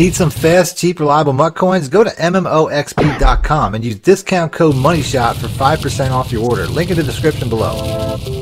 Need some fast, cheap, reliable MUT coins? Go to MMOEXP.com and use discount code MONEYSHOT for 5% off your order. Link in the description below.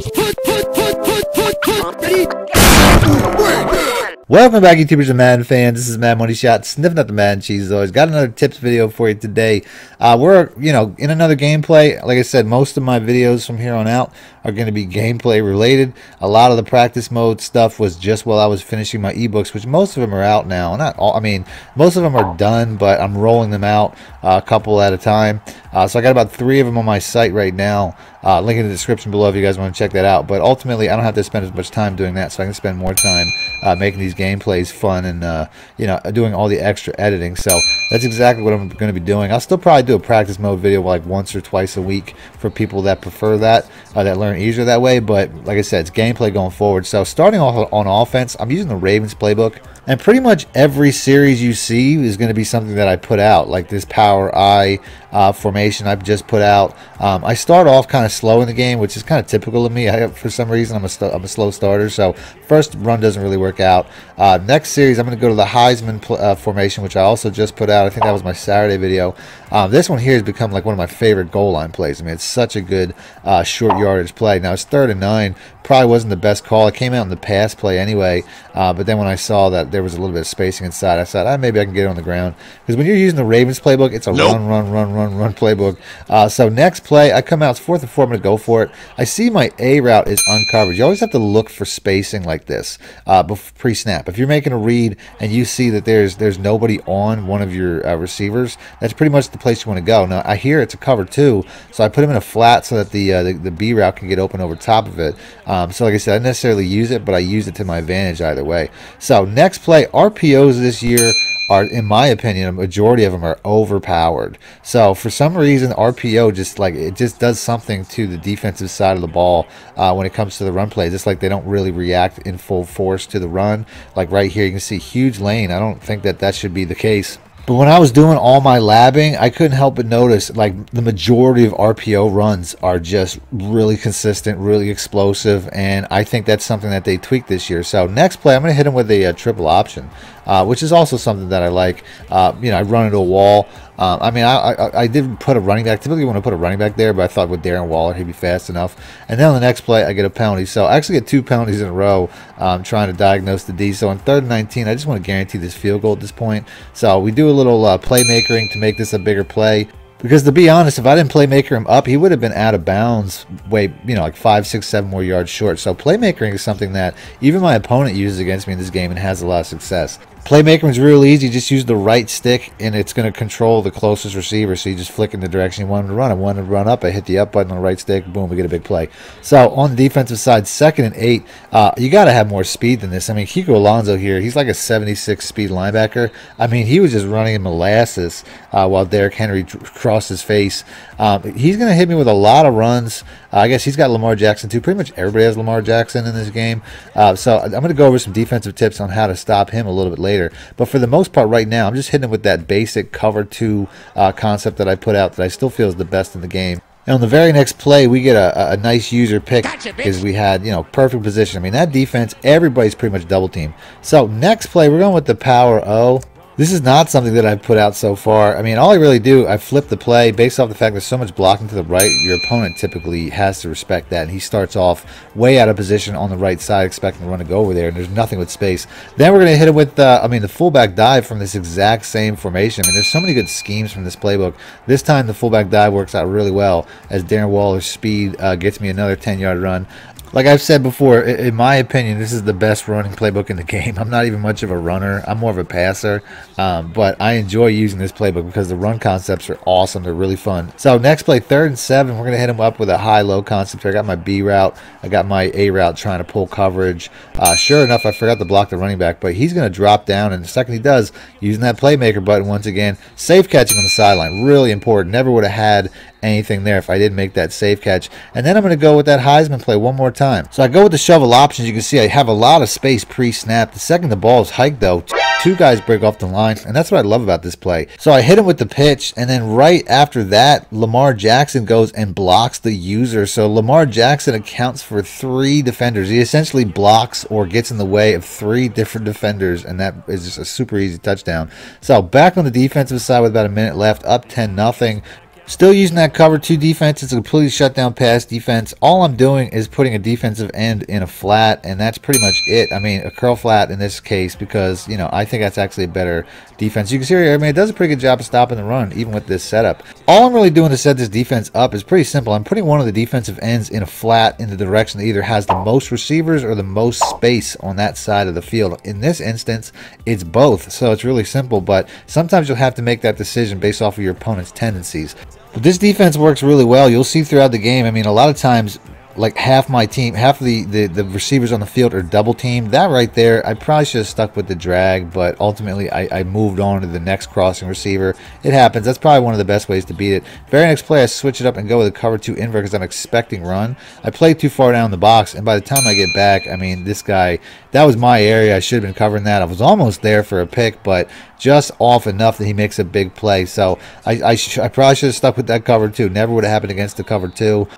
Welcome back, YouTubers and Madden fans. This is Madden Money Shot, sniffing at the Madden cheese as always. Got another tips video for you today. Uh, we're, you know, in another gameplay. Like I said, most of my videos from here on out are going to be gameplay related. A lot of the practice mode stuff was just while I was finishing my ebooks, which most of them are out now. Not all, I mean, most of them are done, but I'm rolling them out a couple at a time. Uh, so I got about three of them on my site right now. Uh, link in the description below if you guys want to check that out. But ultimately, I don't have to spend as much time doing that, so I can spend more time uh, making these gameplays fun and you know doing all the extra editing. So that's exactly what I'm going to be doing. I'll still probably do a practice mode video like once or twice a week for people that prefer that, uh, that learn easier that way. But like I said, it's gameplay going forward. So starting off on offense, I'm using the Ravens playbook. And pretty much every series you see is going to be something that I put out, like this Power I uh, formation I've just put out. Um, I start off kind of slow in the game, which is kind of typical of me. I, for some reason, I'm a, I'm a slow starter, so first run doesn't really work out. Uh, next series, I'm going to go to the Heisman uh, formation, which I also just put out. I think that was my Saturday video. Um, this one here has become like one of my favorite goal line plays. I mean, it's such a good uh, short yardage play. Now, it's third and nine. Probably wasn't the best call. It came out in the pass play anyway, uh, but then when I saw that there was a little bit of spacing inside, I said, ah, maybe I can get it on the ground. Because when you're using the Ravens playbook, it's a nope. run, run, run, run, run run playbook. Uh, so next play, I come out, it's fourth and four, I'm going to go for it. I see my A route is uncovered. You always have to look for spacing like this uh, pre-snap. If you're making a read and you see that there's there's nobody on one of your uh, receivers, that's pretty much the place you want to go. Now, I hear it's a cover two, so I put him in a flat so that the, uh, the, the, B route can get open over top of it. Um, so like I said, I didn't necessarily use it, but I use it to my advantage either way. So next play, RPOs this year are, in my opinion, a majority of them are overpowered. So for some reason, RPO just like it just does something to the defensive side of the ball uh, when it comes to the run play. Just like they don't really react in full force to the run. Like right here, you can see huge lane. I don't think that that should be the case. But when I was doing all my labbing, I couldn't help but notice like the majority of RPO runs are just really consistent, really explosive, and I think that's something that they tweaked this year. So next play, I'm going to hit him with a, a triple option, uh, which is also something that I like. Uh, you know, I run into a wall. Um, I mean, I, I, I did put a running back. Typically, want to put a running back there, but I thought with Darren Waller, he'd be fast enough. And then on the next play, I get a penalty. So I actually get two penalties in a row um, trying to diagnose the D. So on third and 19, I just want to guarantee this field goal at this point. So we do a little uh, playmakering to make this a bigger play. Because to be honest, if I didn't playmaker him up, he would have been out of bounds, way you know, like five, six, seven more yards short. So playmakering is something that even my opponent uses against me in this game and has a lot of success. Playmaking is real easy. Just use the right stick, and it's going to control the closest receiver. So you just flick in the direction you want him to run. I want him to run up. I hit the up button on the right stick. Boom, we get a big play. So on the defensive side, second and eight, uh, you got to have more speed than this. I mean, Kiko Alonso here, he's like a 76 speed linebacker. I mean, he was just running in molasses uh, while Derrick Henry crossed his face. Um, he's going to hit me with a lot of runs. Uh, I guess he's got Lamar Jackson too. Pretty much everybody has Lamar Jackson in this game. Uh, so I'm going to go over some defensive tips on how to stop him a little bit later. But for the most part, right now, I'm just hitting with that basic cover two uh, concept that I put out that I still feel is the best in the game. And on the very next play, we get a, a nice user pick because gotcha, we had, you know, perfect position. I mean, that defense, everybody's pretty much double team. So next play, we're going with the power O. This is not something that I've put out so far. I mean, all I really do, I flip the play based off the fact there's so much blocking to the right. Your opponent typically has to respect that. And he starts off way out of position on the right side, expecting the run to go over there. And there's nothing with space. Then we're going to hit him with, uh, I mean, the fullback dive from this exact same formation. I mean, there's so many good schemes from this playbook. This time, the fullback dive works out really well as Darren Waller's speed uh, gets me another 10-yard run like I've said before, in my opinion, this is the best running playbook in the game. I'm not even much of a runner. I'm more of a passer, um, but I enjoy using this playbook because the run concepts are awesome. They're really fun. So next play, third and seven, we're going to hit him up with a high-low concept here. I got my B route. I got my A route trying to pull coverage. Uh, sure enough, I forgot to block the running back, but he's going to drop down, and the second he does, using that playmaker button once again, safe catching on the sideline. Really important. Never would have had anything there if I didn't make that safe catch. And then I'm going to go with that Heisman play one more time. So I go with the shovel options. You can see I have a lot of space pre-snap. The second the ball is hiked, though, two guys break off the line, and that's what I love about this play. So I hit him with the pitch, and then right after that, Lamar Jackson goes and blocks the user. So Lamar Jackson accounts for three defenders. He essentially blocks or gets in the way of three different defenders, and that is just a super easy touchdown. So back on the defensive side with about a minute left, up 10 nothing. Still using that cover two defense. It's a completely shut down pass defense. All I'm doing is putting a defensive end in a flat, and that's pretty much it. I mean, a curl flat in this case because, you know, I think that's actually a better defense. You can see here, I mean, it does a pretty good job of stopping the run, even with this setup. All I'm really doing to set this defense up is pretty simple. I'm putting one of the defensive ends in a flat in the direction that either has the most receivers or the most space on that side of the field. In this instance, it's both, so it's really simple, but sometimes you'll have to make that decision based off of your opponent's tendencies. But this defense works really well. You'll see throughout the game. I mean, a lot of times like half my team, half the, the, the receivers on the field are double teamed. That right there, I probably should have stuck with the drag, but ultimately I, I moved on to the next crossing receiver. It happens. That's probably one of the best ways to beat it. Very next play, I switch it up and go with a cover two invert because I'm expecting run. I played too far down the box, and by the time I get back, I mean, this guy, that was my area. I should have been covering that. I was almost there for a pick, but just off enough that he makes a big play. So I, I, I probably should have stuck with that cover two. Never would have happened against the cover two.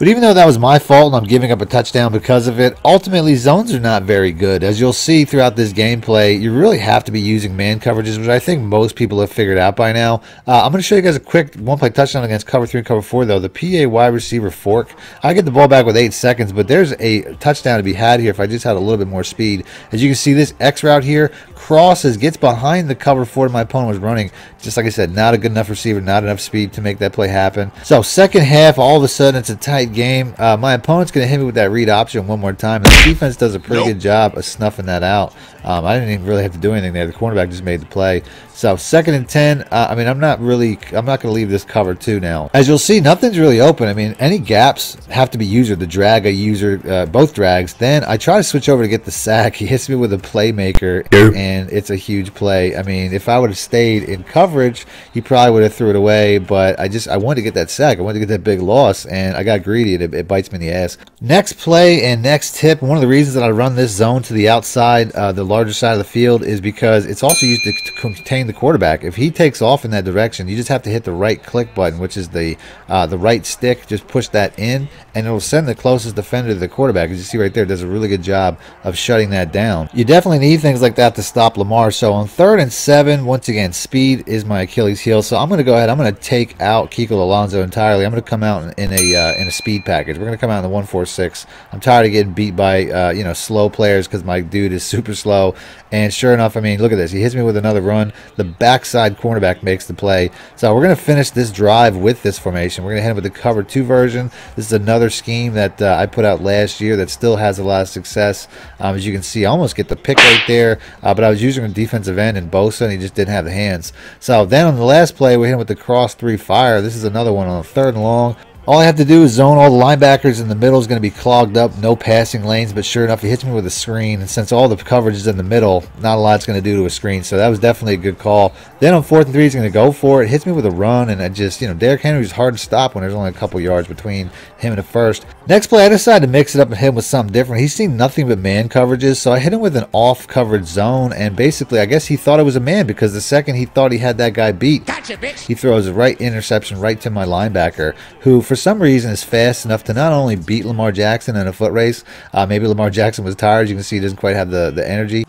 But even though that was my fault and I'm giving up a touchdown because of it, ultimately zones are not very good. As you'll see throughout this gameplay, you really have to be using man coverages, which I think most people have figured out by now. Uh, I'm going to show you guys a quick one-play touchdown against cover three and cover four, though. The PA wide receiver fork. I get the ball back with eight seconds, but there's a touchdown to be had here if I just had a little bit more speed. As you can see, this X route here crosses, gets behind the cover four my opponent was running. Just like I said, not a good enough receiver, not enough speed to make that play happen. So second half, all of a sudden, it's a tight game. Uh, my opponent's going to hit me with that read option one more time. And the defense does a pretty nope. good job of snuffing that out. Um, I didn't even really have to do anything there. The cornerback just made the play. So second and 10, uh, I mean, I'm not really, I'm not going to leave this cover two now. As you'll see, nothing's really open. I mean, any gaps have to be user, the drag a user, uh, both drags. Then I try to switch over to get the sack. He hits me with a playmaker, and it's a huge play. I mean, if I would have stayed in coverage, he probably would have threw it away, but I just, I wanted to get that sack. I wanted to get that big loss, and I got greedy, and it, it bites me in the ass. Next play and next tip, one of the reasons that I run this zone to the outside, uh, the larger side of the field, is because it's also used to, to contain the quarterback. If he takes off in that direction, you just have to hit the right click button, which is the uh, the right stick. Just push that in, and it will send the closest defender to the quarterback. As you see right there, does a really good job of shutting that down. You definitely need things like that to stop Lamar. So on third and seven, once again, speed is my Achilles heel. So I'm going to go ahead. I'm going to take out Kiko Alonso entirely. I'm going to come out in a uh, in a speed package. We're going to come out in the one four six. I'm tired of getting beat by uh, you know slow players because my dude is super slow. And sure enough, I mean, look at this. He hits me with another run. The backside cornerback makes the play. So we're going to finish this drive with this formation. We're going to head with the cover two version. This is another scheme that uh, I put out last year that still has a lot of success. Um, as you can see, I almost get the pick right there, uh, but I was using a defensive end in Bosa, and he just didn't have the hands. So then on the last play, we hit him with the cross three fire. This is another one on the third and long. All I have to do is zone all the linebackers in the middle is going to be clogged up, no passing lanes, but sure enough, he hits me with a screen, and since all the coverage is in the middle, not a lot's going to do to a screen, so that was definitely a good call. Then on fourth and three, he's going to go for it, hits me with a run, and I just, you know, Derrick Henry is hard to stop when there's only a couple yards between him and the first. Next play, I decided to mix it up and hit him with something different. He's seen nothing but man coverages, so I hit him with an off-coverage zone, and basically, I guess he thought it was a man because the second he thought he had that guy beat, gotcha, he throws a right interception right to my linebacker, who for some reason is fast enough to not only beat Lamar Jackson in a foot race, uh, maybe Lamar Jackson was tired. You can see he doesn't quite have the, the energy.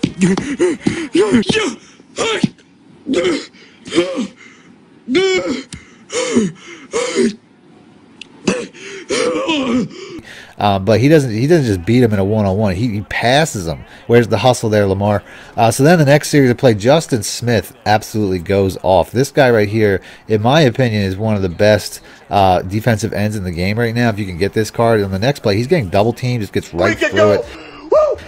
Uh, but he doesn't he doesn't just beat him in a one on one. He, he passes him. Where's the hustle there, Lamar? Uh, so then the next series of play, Justin Smith absolutely goes off. This guy right here, in my opinion, is one of the best uh, defensive ends in the game right now. If you can get this card on the next play, he's getting double teamed, just gets right through it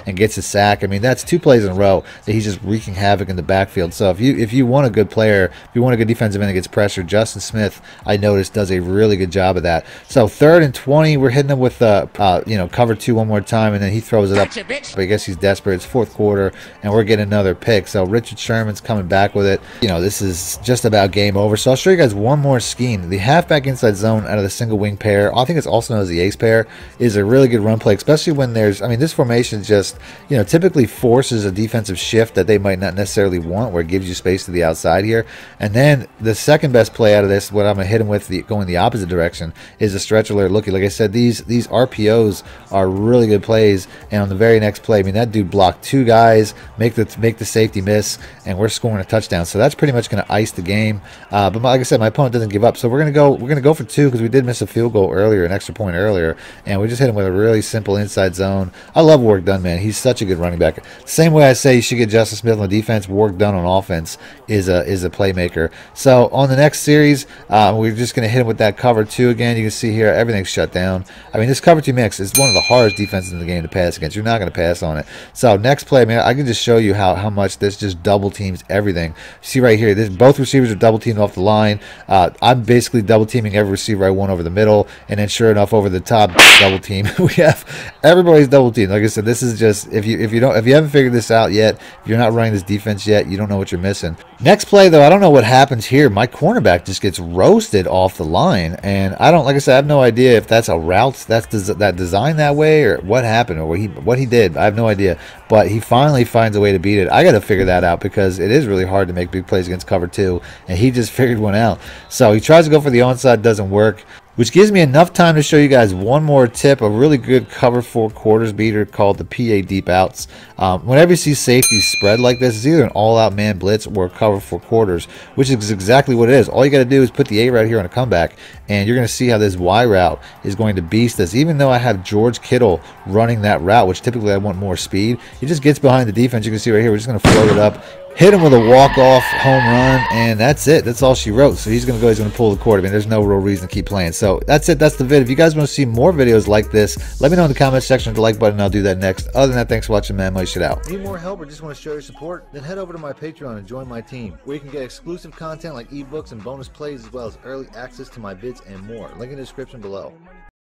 and gets a sack. I mean, that's two plays in a row that he's just wreaking havoc in the backfield. So if you if you want a good player, if you want a good defensive end that gets pressure, Justin Smith, I noticed, does a really good job of that. So third and 20, we're hitting him with, uh, uh you know, cover two one more time, and then he throws it up. But I guess he's desperate. It's fourth quarter, and we're getting another pick. So Richard Sherman's coming back with it. You know, this is just about game over. So I'll show you guys one more scheme. The halfback inside zone out of the single wing pair, I think it's also known as the ace pair, is a really good run play, especially when there's, I mean, this formation is just you know, typically forces a defensive shift that they might not necessarily want, where it gives you space to the outside here. And then the second best play out of this, what I'm gonna hit him with, the, going the opposite direction, is a stretch alert lookie. Like I said, these these RPOs are really good plays. And on the very next play, I mean, that dude blocked two guys, make the make the safety miss, and we're scoring a touchdown. So that's pretty much gonna ice the game. Uh, but like I said, my opponent doesn't give up, so we're gonna go we're gonna go for two because we did miss a field goal earlier, an extra point earlier, and we just hit him with a really simple inside zone. I love Warrick Dunn, man. He's such a good running back. Same way I say you should get Justin Smith on defense, Warrick Dunn on offense is a is a playmaker. So on the next series, uh, we're just gonna hit him with that cover two again. You can see here everything's shut down. I mean, this cover two mix is one of the hardest defenses in the game to pass against. You're not gonna pass on it. So next play, man, I can just show you how how much this just double teams everything. See right here, this both receivers are double teamed off the line. Uh, I'm basically double teaming every receiver I want over the middle, and then sure enough, over the top double team. we have everybody's double team. Like I said, this is just if you if you don't if you haven't figured this out yet, if you're not running this defense yet, you don't know what you're missing. Next play though, I don't know what happens here. My cornerback just gets roasted off the line, and I don't like I said, I have no idea if that's a route that's des- that designed that way or what happened or what he what he did. I have no idea, but he finally finds a way to beat it. I got to figure that out because it is really hard to make big plays against cover two, and he just figured one out. So he tries to go for the onside, doesn't work which gives me enough time to show you guys one more tip, a really good cover four quarters beater called the PA deep outs. Um, whenever you see safety spread like this, it's either an all-out man blitz or a cover four quarters, which is exactly what it is. All you got to do is put the A right here on a comeback, and you're going to see how this Y route is going to beast this. Even though I have George Kittle running that route, which typically I want more speed, he just gets behind the defense. You can see right here, we're just going to float it up hit him with a walk-off home run, and that's it. That's all she wrote. So he's going to go. He's going to pull the cord. I mean, there's no real reason to keep playing. So that's it. That's the vid. If you guys want to see more videos like this, let me know in the comment section with the like button. I'll do that next. Other than that, thanks for watching, man. Money shit out. Need more help or just want to show your support? Then head over to my Patreon and join my team, where you can get exclusive content like ebooks and bonus plays, as well as early access to my vids and more. Link in the description below.